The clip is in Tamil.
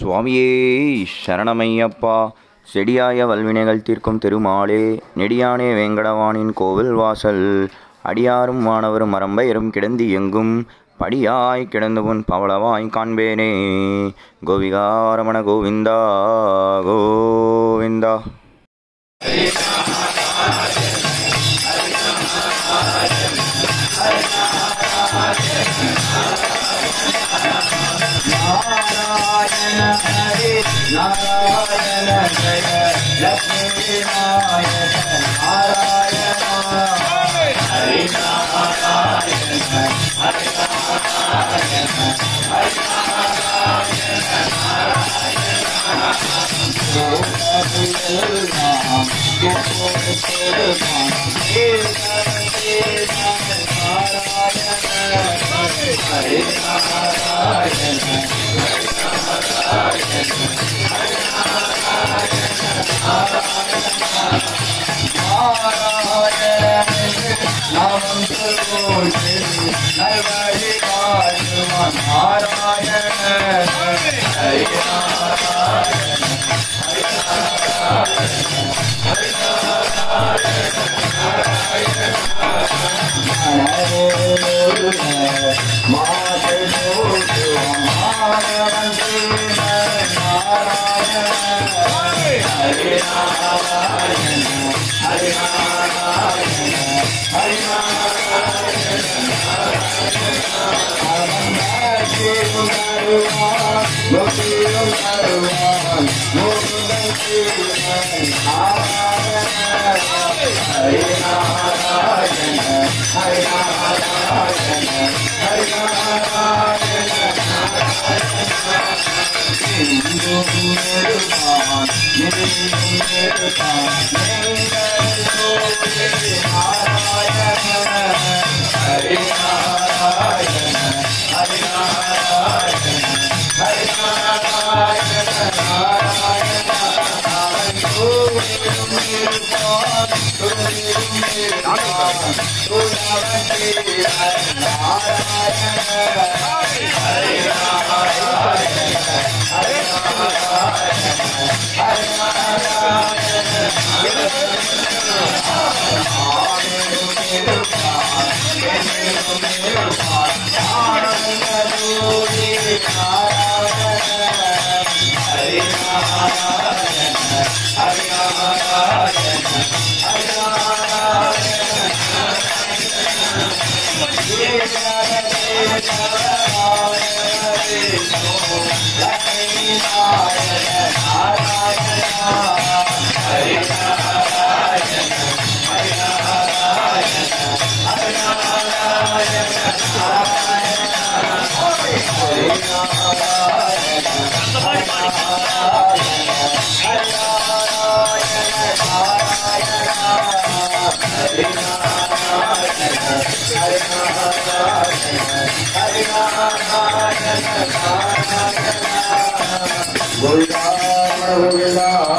சுவாமியே சரணமையப்பா செடியாய வல்வினைகள் தீர்க்கும் திருமாலே நெடியானே வேங்கடவானின் கோவில் வாசல். அடியாரும் மாணவரும் மரம்பெயரும் கிடந்து எங்கும். படியாய் கிடந்து உன் பவளவாய் காண்பேனே. கோவிகாரமண கோவிந்தா கோவிந்தா. लक्ष्मी नारायण नारायण हरे नारायण हरे नारायण हरे नारायण हरे नारायण नाम करो नरवरी कालम नारायण हरे नारायण हरे नारायण हरे नारायण नारायण माते मोदो नारायण नारायण हरे Narayan Hare Hare Hare Hare Hare Hare Jaya Jaya Jaya Gulla, gulla, gulla.